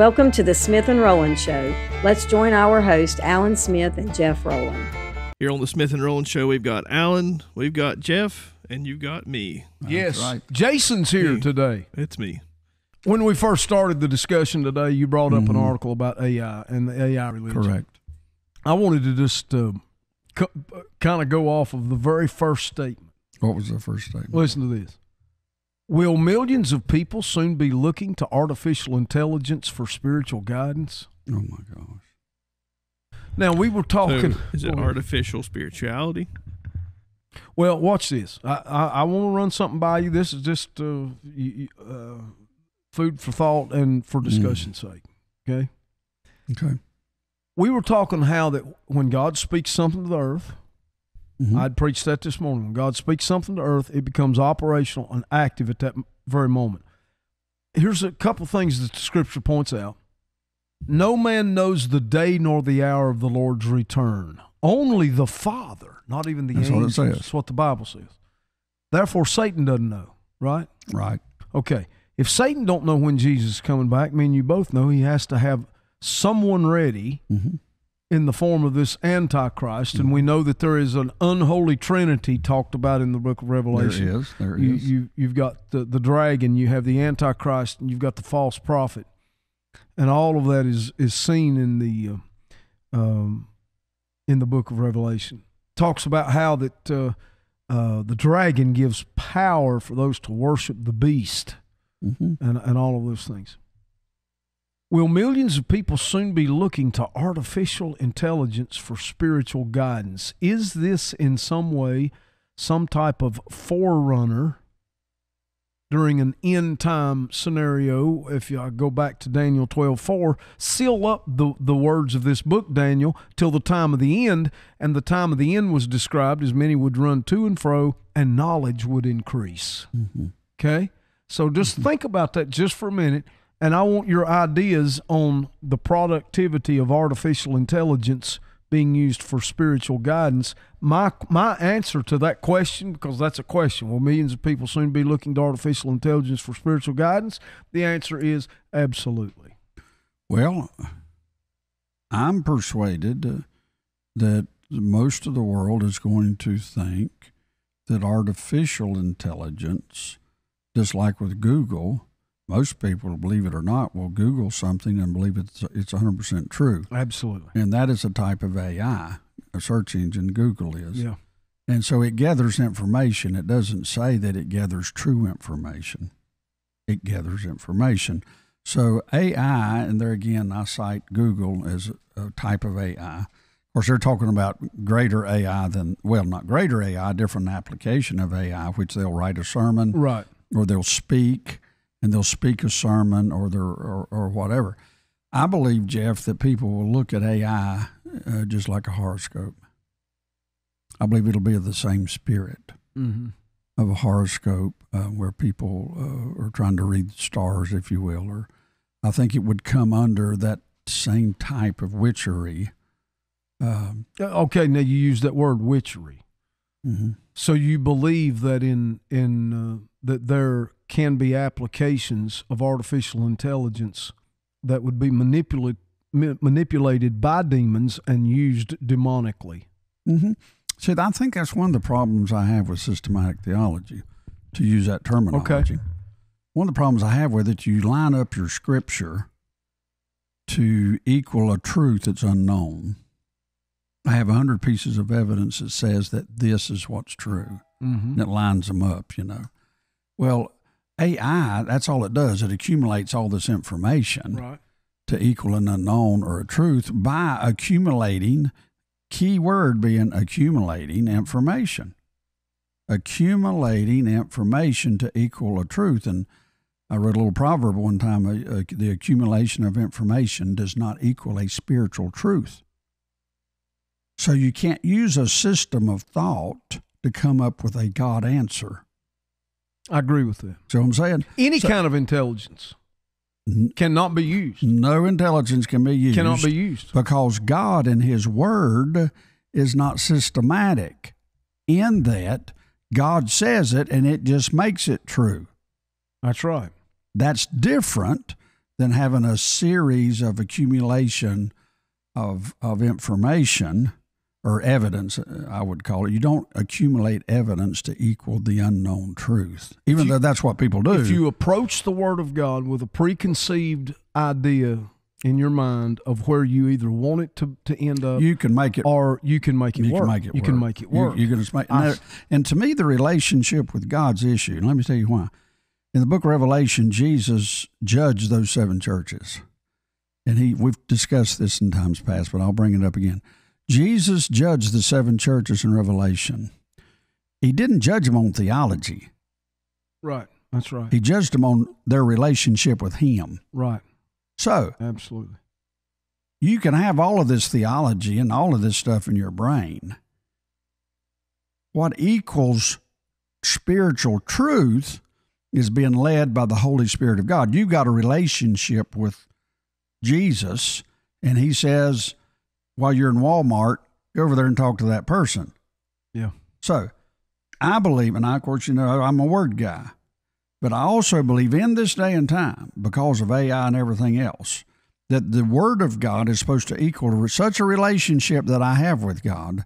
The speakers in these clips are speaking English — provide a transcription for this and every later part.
Welcome to the Smith and Rowland Show. Let's join our host, Alan Smith and Jeff Rowland. Here on the Smith and Rowland Show, we've got Alan, we've got Jeff, and you've got me. yes, right. Jason's here Me. today. It's me. When we first started the discussion today, you brought up an article about AI and the AI religion. Correct. I wanted to just uh, kind of go off of the very first statement. What was the first statement? Listen to this. Will millions of people soon be looking to artificial intelligence for spiritual guidance? Oh my gosh. Now we were talking. So, is it artificial spirituality? Well, watch this. I I, I want to run something by you. This is just uh, uh, food for thought and for discussion's sake. Okay. Okay. We were talking how that when God speaks something to the earth, Mhm. I'd preached that this morning. When God speaks something to earth, it becomes operational and active at that very moment. Here's a couple things that the scripture points out. No man knows the day nor the hour of the Lord's return. Only the Father, not even the That's what it angels. says. That's what the Bible says. Therefore, Satan doesn't know, right? Right. Okay. If Satan don't know when Jesus is coming back, me and you both know he has to have someone ready Mm-hmm. In the form of this antichrist, and we know that there is an unholy trinity talked about in the book of Revelation. There is. There You, is. you you've got the, the dragon, you have the antichrist, and you've got the false prophet, and all of that is is seen in the uh, um, in the book of Revelation. Talks about how that uh, uh, the dragon gives power for those to worship the beast, hmm and and all of those things. Will millions of people soon be looking to artificial intelligence for spiritual guidance? Is this in some way some type of forerunner during an end time scenario? If you go back to Daniel 12 4, seal up the, the words of this book, Daniel, till the time of the end. And the time of the end was described as many would run to and fro, and knowledge would increase. hmm Okay? So just think about that just for a minute. And I want your ideas on the productivity of artificial intelligence being used for spiritual guidance. My my answer to that question, because that's a question, will millions of people soon be looking to artificial intelligence for spiritual guidance? The answer is absolutely. Well, I'm persuaded uh, that most of the world is going to think that artificial intelligence, just like with Google, most people, believe it or not, will Google something and believe it's it's 100% true. Absolutely. And that is a type of AI, a search engine, Google is. Yeah. And so it gathers information. It doesn't say that it gathers true information. It gathers information. So AI, and there again, I cite Google as a, a type of AI. Of course, they're talking about greater AI than, well, not greater AI, different application of AI, which they'll write a sermon Right. or they'll speak and they'll speak a sermon or they're, or, or whatever. I believe, Jeff, that people will look at AI uh, just like a horoscope. I believe it'll be of the same spirit Mm-hmm. of a horoscope uh, where people uh, are trying to read the stars, if you will, or I think it would come under that same type of witchery. Um, Okay, now you use that word witchery. mhm. So you believe that in in uh, that there can be applications of artificial intelligence that would be manipulated manipulated by demons and used demonically. Mm-hmm. See, I think that's one of the problems I have with systematic theology, to use that terminology. One of the problems I have with it, you line up your scripture to equal a truth that's unknown. I have a hundred pieces of evidence that says that this is what's true, Mm-hmm. and it lines them up. You know, well, AI that's all it does. It accumulates all this information Right. to equal an unknown or a truth by accumulating, key word being accumulating information. Accumulating information to equal a truth. And I read a little proverb one time uh, uh, the accumulation of information does not equal a spiritual truth. So you can't use a system of thought to come up with a God answer. I agree with that. What I'm saying? Any So- kind of intelligence N- cannot be used. No intelligence can be used. Cannot be used. because God and His Word is not systematic in that God says it and it just makes it true. That's right. That's different than having a series of accumulation of of information or evidence, uh, I would call it. You don't accumulate evidence to equal the unknown truth, even you- though that's what people do. If you approach the Word of God with a preconceived idea in your mind of where you either want it to, to end up you can make it or you can make it you work. can make it you work. can make it work. You, can just make, I and to me, the relationship with God's issue. And let me tell you why. In the book of Revelation, Jesus judged those seven churches, and he we've discussed this in times past, but I'll bring it up again. Jesus judged the seven churches in Revelation. He didn't judge them on theology. right. That's right. He judged them on their relationship with Him. right. So Absolutely. you can have all of this theology and all of this stuff in your brain. What equals spiritual truth is being led by the Holy Spirit of God. You've got a relationship with Jesus, and He says, while you're in Walmart, go over there and talk to that person. Yeah. So I believe, and I, of course, you know, I'm a word guy, but I also believe in this day and time, because of AI and everything else, that the Word of God is supposed to equal such a relationship that I have with God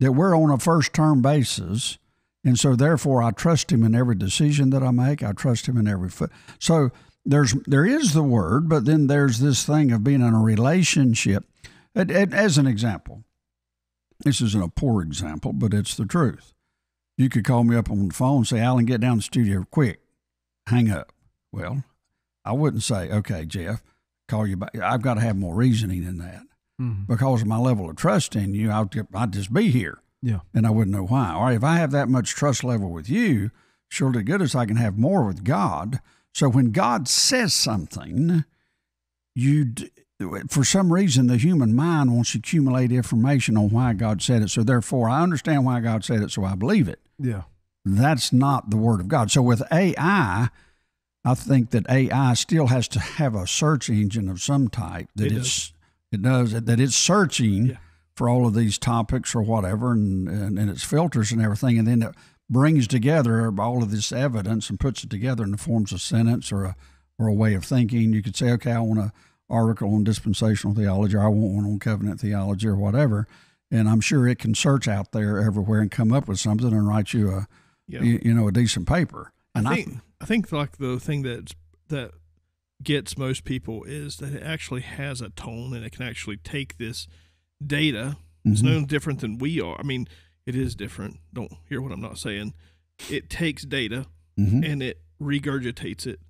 that we're on a first term basis. And so, therefore, I trust Him in every decision that I make. I trust Him in every foot. So, there's there is the Word, but then there's this thing of being in a relationship. As an example, this isn't a poor example, but it's the truth. You could call me up on the phone and say, Alan, get down to the studio quick. Hang up. Well, I wouldn't say, okay, Jeff, call you back. I've got to have more reasoning than that. Mhm. Because of my level of trust in you, I'll, I'd just be here Yeah. and I wouldn't know why. All right, if I have that much trust level with you, surely goodness I can have more with God. So when God says something, you d- for some reason the human mind wants to accumulate information on why God said it. So therefore, I understand why God said it, so I believe it. Yeah. That's not the word of God. So with AI, I think that AI still has to have a search engine of some type that It it's it does that it's searching Yeah. for all of these topics or whatever and, and, and its filters and everything and then it brings together all of this evidence and puts it together in the forms of sentence or a or a way of thinking. You could say, okay, I want an article on dispensational theology or I want one on covenant theology or whatever. And I'm sure it can search out there everywhere and come up with something and write you a Yeah. you, you know a decent paper. And I think I think like the thing that's that gets most people is that it actually has a tone and it can actually take this data. It's Mhm. no different than we are. I mean, it is different. Don't hear what I'm not saying. It takes data Mhm. and it regurgitates it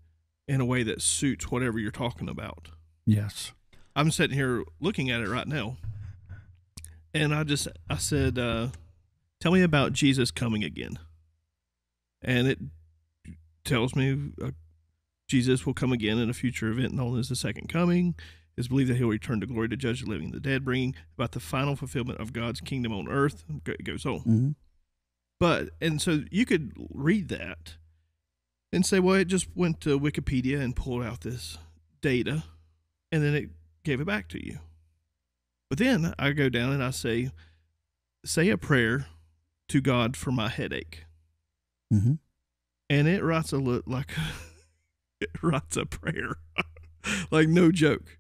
in a way that suits whatever you're talking about. Yes, I'm sitting here looking at it right now, and I just I said, uh, "Tell me about Jesus coming again," and it tells me uh, Jesus will come again in a future event known as the second coming. It's believed that he'll return to glory to judge the living and the dead, bringing about the final fulfillment of God's kingdom on earth. It goes on. hmm But and so you could read that and say, well, it just went to Wikipedia and pulled out this data, and then it gave it back to you. But then I go down and I say, say a prayer to God for my headache, Mm-hmm. and it writes a look like it writes a prayer, like no joke.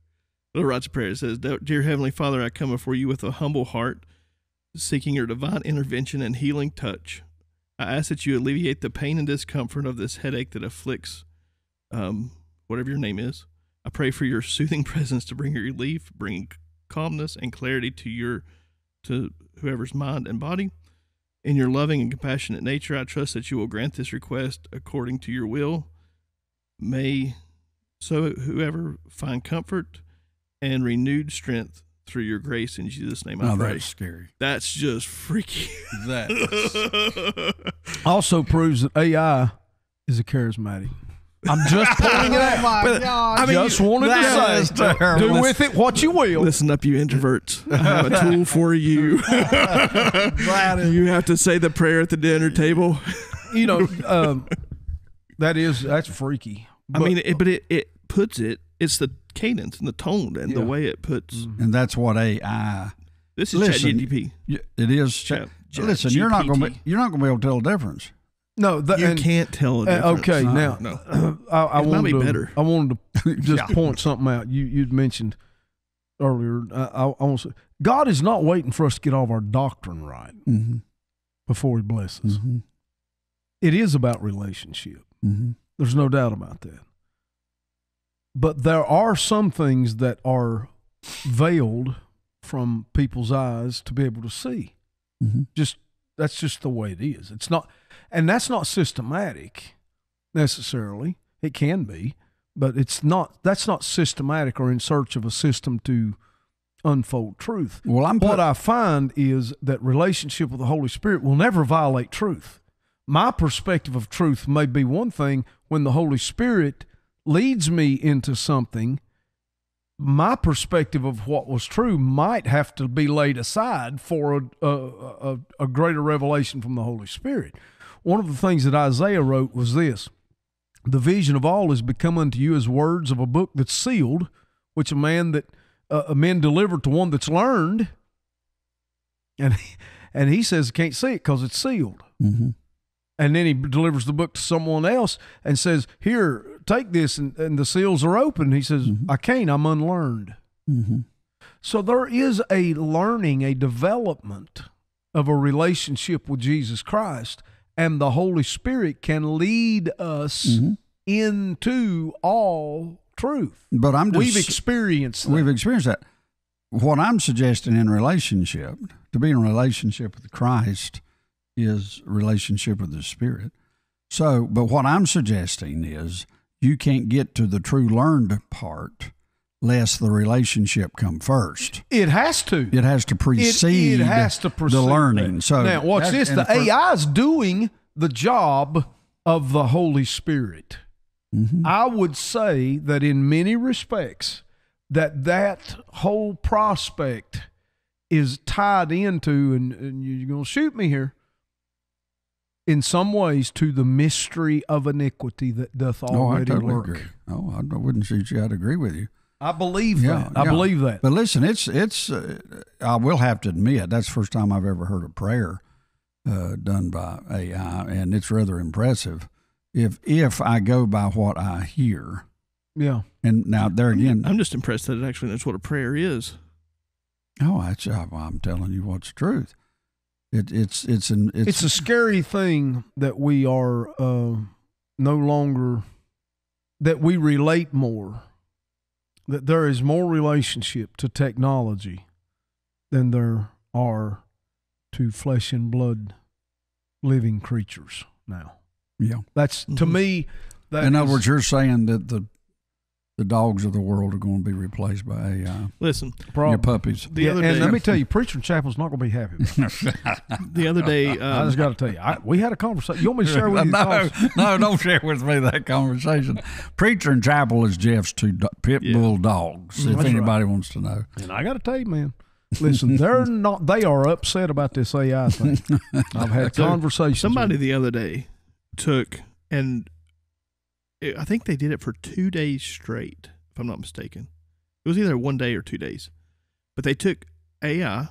It writes a prayer. It says, "Dear Heavenly Father, I come before you with a humble heart, seeking your divine intervention and healing touch. I ask that you alleviate the pain and discomfort of this headache that afflicts, um, whatever your name is. I pray for your soothing presence to bring relief, bring calmness and clarity to your, to whoever's mind and body. In your loving and compassionate nature, I trust that you will grant this request according to your will. May so whoever find comfort and renewed strength through your grace in Jesus' name. I Oh, pray. that's scary. That's just freaky. That Also proves that AI is a charismatic. I'm just pointing it out. But, I mean, just wanted to is say, terrible. do with it what you will. Listen up, you introverts. I have a tool for you. you have to say the prayer at the dinner table. You know, um, that is that's freaky. I mean, it, but it, it puts it, it's the cadence and the tone and the way it puts. and that's what AI. This is Listen, ChatGPT. y- It is. Chat- listen, you're not going to GPT. you're not going to be able to tell the difference. No, the, you and, can't tell a difference. okay, No, now no. I, I wanted be to, better. I wanted to just Yeah. point something out. You you'd mentioned earlier. I, I, I want to say, God is not waiting for us to get all of our doctrine right Mm-hmm. before He blesses. Mm-hmm. It is about relationship. Mm-hmm. There's no doubt about that. But there are some things that are veiled from people's eyes to be able to see. Mm-hmm. Just that's just the way it is. It's not, and that's not systematic necessarily. It can be, but it's not. That's not systematic or in search of a system to unfold truth. Well, I'm What I find is that relationship with the Holy Spirit will never violate truth. My perspective of truth may be one thing when the Holy Spirit leads me into something. My perspective of what was true might have to be laid aside for a, a, a, a greater revelation from the Holy Spirit. One of the things that Isaiah wrote was this The vision of all is become unto you as words of a book that's sealed, which a man that uh, a men delivered to one that's learned, and and he says can't see it because it's sealed. mm-hmm. And then he delivers the book to someone else and says, "Here, take this," and, and the seals are open. He says, Mhm. "I can't. I'm unlearned." Mm-hmm. So there is a learning, a development of a relationship with Jesus Christ, and the Holy Spirit can lead us Mhm. into all truth. But I'm just We've experienced that. We've experienced that. What I'm suggesting in relationship, to be in relationship with Christ, is relationship with the Spirit. So, but what I'm suggesting is you can't get to the true learned part lest the relationship come first. it has to. It has to precede it, has to precede the learning. So now, watch this: and the AI is doing the job of the Holy Spirit. Mhm. I would say that in many respects, that that whole prospect is tied into, and, and you're going to shoot me here, in some ways to the mystery of iniquity that doth already Oh, I totally lurk. agree. Oh, I wouldn't shoot you. I'd agree with you. I believe Yeah, that. I believe that. But listen, it's it's. Uh, I will have to admit that's the first time I've ever heard a prayer uh, done by AI, and it's rather impressive. If if I go by what I hear, yeah. and now there again, I'm just impressed that it actually knows what a prayer is. oh, it's, uh, I'm telling you what's the truth. It, it's it's an it's, it's, a scary thing that we are uh, no longer that we relate more that there is more relationship to technology than there are to flesh and blood living creatures now yeah. that's to Mhm. me that In other words, you're saying that the the dogs of the world are going to be replaced by AI. Listen, prob- Your puppies. the Yeah, other and day, let me tell you preacher in chapel's not going to be happy the other day, i um, just got to tell you I, we had a conversation you want me to share with you no, no, don't share with me that conversation. Preacher and Chapel is Jeff's two do- pit Yeah. bull dogs. If That's anybody wants to know, And I got to tell you, man, listen, they're not. They are upset about this AI thing. I've had So, conversations. somebody with- the other day took and it, I think they did it for two days straight, if I'm not mistaken. It was either one day or two days, but they took AI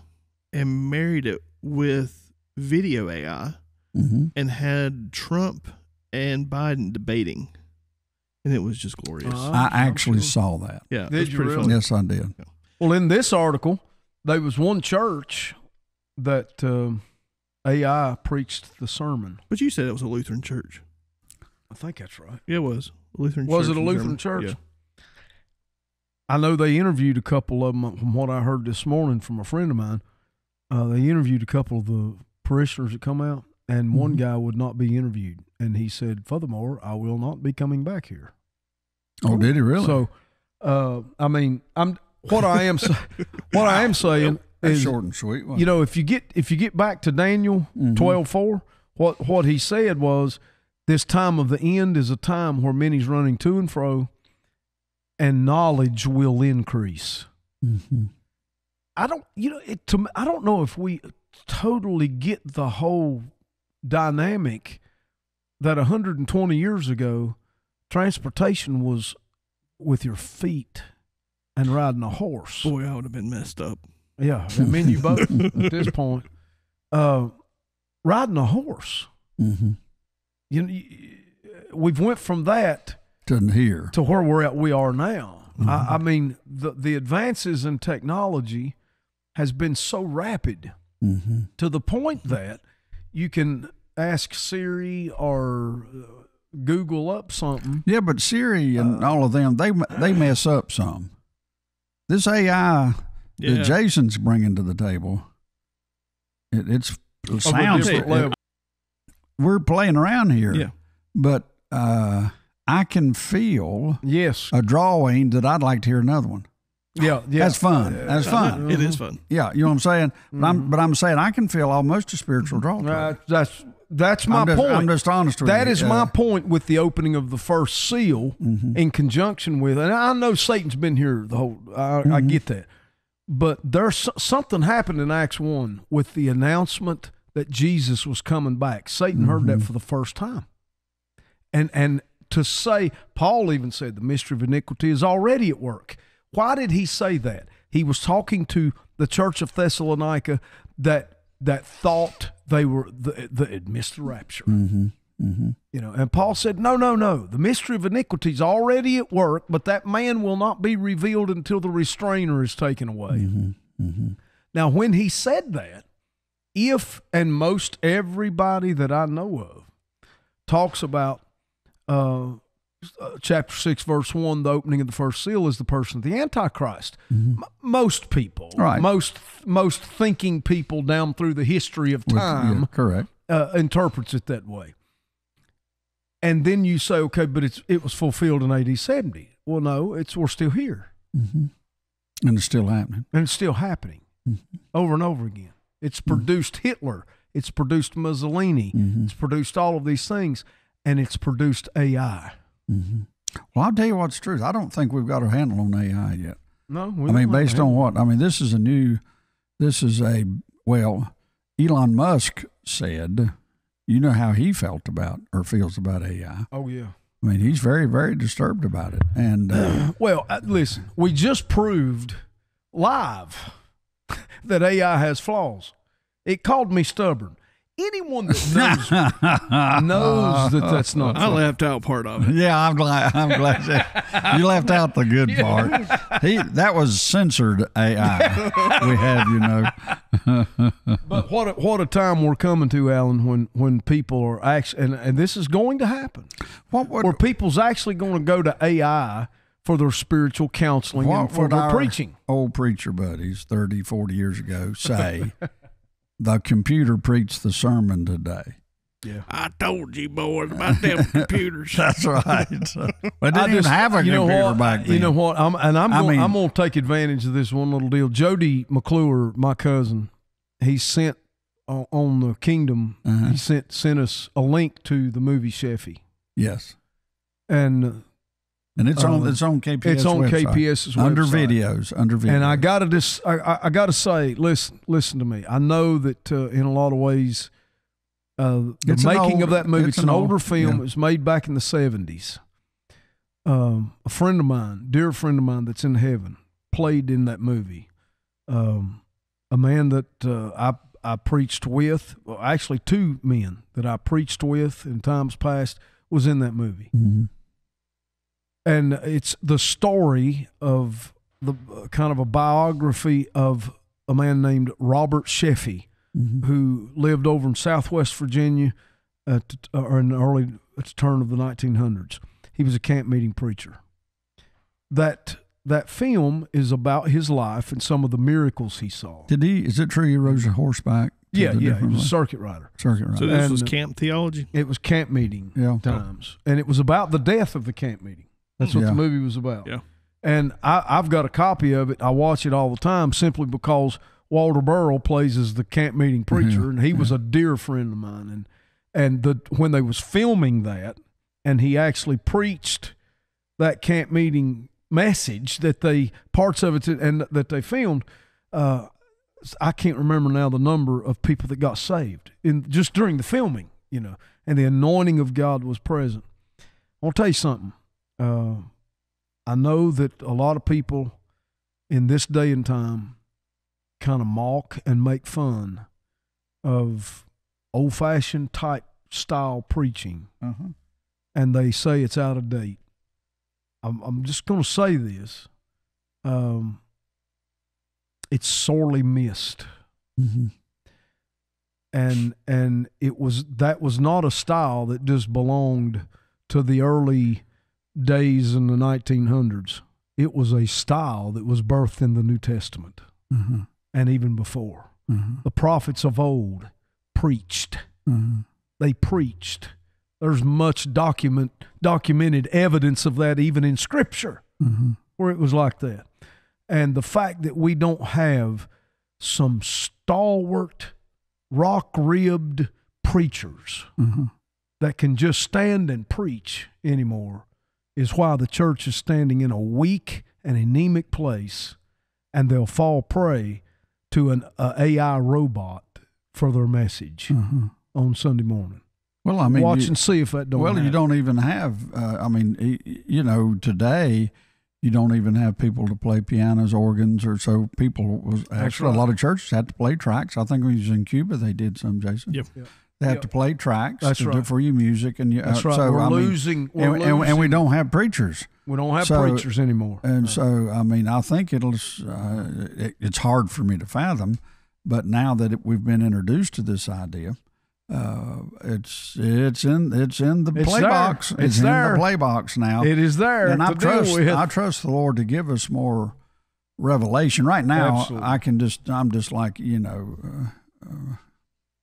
and married it with video AI mm-hmm. and had Trump and Biden debating, and it was just glorious. Uh, I actually sure. saw that. yeah, it did was you pretty really? funny. Yes, I did. well, in this article, there was one church that um, AI preached the sermon. But you said it was a Lutheran church. I think that's right. Yeah, it was a Lutheran. Was church it a Lutheran Germany. church? Yeah. I know they interviewed a couple of them from what I heard this morning from a friend of mine. Uh, they interviewed a couple of the parishioners that come out, and one Mhm. guy would not be interviewed. And he said, Furthermore, I will not be coming back here. Oh, did he really? So, uh, I mean, I'm what I am what I am saying That's is, short and sweet. you know, if you get if you get back to Daniel Mhm. twelve four, what what he said was, this time of the end is a time where many's running to and fro, and knowledge will increase. Mhm. I don't, you know, it, to I don't know if we totally get the whole dynamic that 120 years ago, transportation was with your feet and riding a horse. Boy, I would have been messed up. Yeah, I mean you both at this point. Uh, riding a horse. Mhm. You know, you- we've went from that to here to where we're at we are now. I, Mm-hmm. I mean, the the advances in technology has been so rapid hmm to the point that you can ask Siri or uh, Google up something. Yeah, but Siri and all of them, they they mess up some. This AI Yeah. that Jason's bringing to the table, it, it's it sounds. different it- level. We're playing around here, Yeah. but uh, I can feel Yes. a drawing that I'd like to hear another one. Yeah. Yeah. That's fun. That's fun. It is fun. Yeah, you know what I'm saying. But I'm but I'm saying I can feel almost a spiritual draw. Uh, that's that's my I'm just, point. I'm just honest with That you. is Uh, my point with the opening of the first seal mhm. in conjunction with, and I know Satan's been here the whole. I, I Mm-hmm. get that, but there's something happened in Acts one with the announcement that Jesus was coming back. Satan heard Mm-hmm. that for the first time, and and to say Paul even said the mystery of iniquity is already at work. Why did he say that? He was talking to the church of Thessalonica that that thought they were the, the had missed the rapture. Mhm. Mhm. You know, and Paul said, No, no, no. The mystery of iniquity is already at work, but that man will not be revealed until the restrainer is taken away. Mhm. Mhm. Now, when he said that, if and most everybody that I know of talks about uh, uh, chapter 6, verse 1, the opening of the first seal is the person of the Antichrist. M- most people, Mm-hmm. Right. most most thinking people down through the history of time yeah, correct. uh, interprets it that way. And then you say, okay, but it's it was fulfilled in AD 70. Well, no, it's we're still here, hmm And it's still happening. and it's still happening Mhm. over and over again. It's produced Hitler, it's produced Mussolini, Mhm. it's produced all of these things, and it's produced AI. hmm Well, I'll tell you what's true. I don't think we've got a handle on AI yet. No, I mean, based on what? I mean, this is a new, this is a, well, Elon Musk said, you know how he felt about or feels about AI. Oh yeah. I mean, he's very, very disturbed about it. And, uh, Well, uh, listen, we just proved live that AI has flaws. It called me stubborn. Anyone that knows knows that that's not I true. left out part of it. yeah, I'm glad, I'm glad you, you left out the good part. He, that was censored AI. we have, you know. But what a, what a time we're coming to, Alan, when when people are actually and, and this is going to happen, What would, where people's actually going to go to AI for their spiritual counseling and for their preaching. old preacher buddies 30, 40 years ago say? the computer preached the sermon today. Yeah. I told you boys about them computers. That's right. we didn't I even just- have a you know computer what? back then. You know what? I'm, and I'm I going, mean- I'm going to take advantage of this one little deal. Jody McClure, my cousin, he sent on, on the Kingdom. Uh-huh. He sent sent us a link to the movie Sheffey, Yes, and and it's on Uh, it's on KPS. it's on website. KPS's under videos. Under videos. And I gotta just, I, I, gotta say, listen, listen to me. I know that uh, in a lot of ways, uh, the It's making old- of that movie, it's it's, an, an old- older film. yeah. It was made back in the seventies. Um, a friend of mine, dear friend of mine, that's in heaven, played in that movie. Um, a man that uh, I I preached with, well, actually two men that I preached with in times past, was in that movie Mhm. And it's the story of the uh, kind of a biography of a man named Robert Sheffey, Mhm. who lived over in Southwest Virginia at or in the early at the turn of the 1900s. He was a camp meeting preacher. That that film is about his life and some of the miracles he saw. Did he? Is it true he rode a horseback? Yeah, yeah, he different was a circuit rider. circuit right. So this And- was camp theology. It was camp meeting yeah. times, and it was about the death of the camp meeting. That's what Yeah. the movie was about. Yeah. And I, I've got a copy of it. I watch it all the time simply because Walter Burrell plays as the camp meeting preacher, Yeah, and he was a dear friend of mine. And and the when they was filming that, and he actually preached that camp meeting message that they parts of it and that they filmed. Uh, I can't remember now the number of people that got saved in just during the filming, you know, and the anointing of God was present. I'll tell you something. Uh, I know that a lot of people in this day and time kind of mock and make fun of old fashioned type style preaching, Uh-huh. and they say it's out of date. I'm, I'm just going to say this. Um, it's sorely missed. Mm-hmm. and and it was that was not a style that just belonged to the early days in the 1900s it was a style that was birthed in the new testament Uh-huh. and even before Uh-huh. the prophets of old preached Uh-huh. they preached there's much document documented evidence of that even in scripture Uh-huh. where it was like that and the fact that we don't have some stalwart rock ribbed preachers Uh-huh. that can just stand and preach anymore is why the church is standing in a weak and anemic place and they'll fall prey to an a AI robot for their message Uh-huh. on Sunday morning. Well, I mean, Watch you- and see if that don't well, you don't even have. Uh, I mean, you know, today you don't even have people to play pianos, organs, or so. People was actually right. a lot of churches had to play tracks. I think when you was in Cuba, they did some, Jason. Yep. Yep. They have to play tracks That's to do right. for you music, and you. That's uh, right. So, we're I mean, losing. We're and, and, and we don't have preachers. we don't have so- preachers anymore. And so, I mean, I think it'll. Uh, it, it's hard for me to fathom, but now that it, we've been introduced to this idea, uh, it's it's in it's in the It's play there. box. It's in there. the play box now. it is there and I trust. I trust the Lord to give us more revelation. Right now, Absolutely. I can just I'm just like you know. Uh, uh,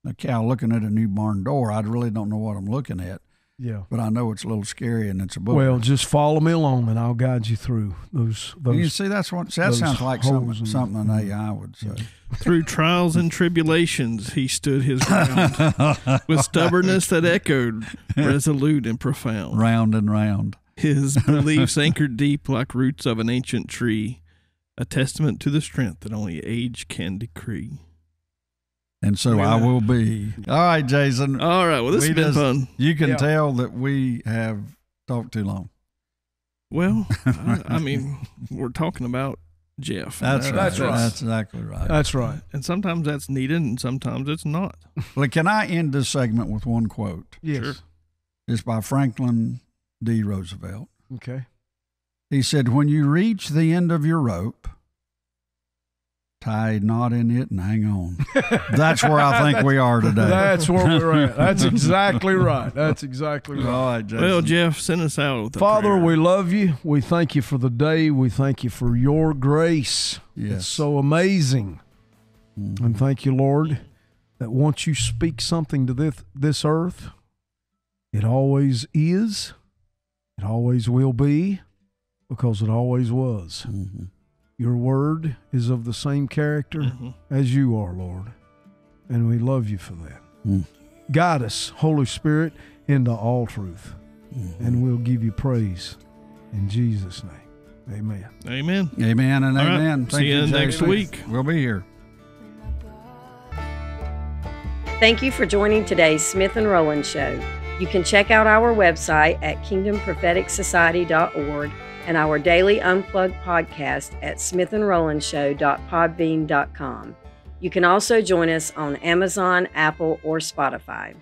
a cow looking at a new barn door. I really don't know what I'm looking at, yeah. but I know it's a little scary and it's a book. Well, just follow me along, and I'll guide you through those. you see, that's what that sounds like something, in- something an mm-hmm. AI would say. Through trials and tribulations, he stood his ground with stubbornness that echoed, resolute and profound. round and round. His beliefs anchored deep like roots of an ancient tree, a testament to the strength that only age can decree. And so Look at I will be. All right, Jason. All right, well, this We has been just- fun. You can Yeah. tell that we have talked too long. Well, I, I mean, we're talking about Jeff. That's right. That's right. That's exactly right. That's right. And sometimes that's needed, and sometimes it's not. well, can I end this segment with one quote? Yes. Sure. It's by Franklin D. Roosevelt. Okay. He said, When you reach the end of your rope, tie a knot in it and hang on. That's where I think we are today. That's where we're at. That's exactly right. That's exactly right. All right, Jason. Well, Jeff, send us out with Father, prayer. we love you. We thank you for the day. We thank you for your grace. Yes. It's so amazing. Mhm. And thank you, Lord, that once you speak something to this, this earth, it always is, it always will be, because it always was. Mhm. Your word is of the same character Mhm. as you are, Lord. And we love you for that. Mm. Guide us, Holy Spirit, into all truth. Mhm. And we'll give you praise in Jesus' name. Amen. Amen. Amen and All right. amen. See Thank you next Jason. week. We'll be here. Thank you for joining today's Smith and Rowland Show. You can check out our website at kingdompropheticsociety.org and our daily unplugged podcast at smithandrolandshow.podbean.com. You can also join us on Amazon, Apple, or Spotify.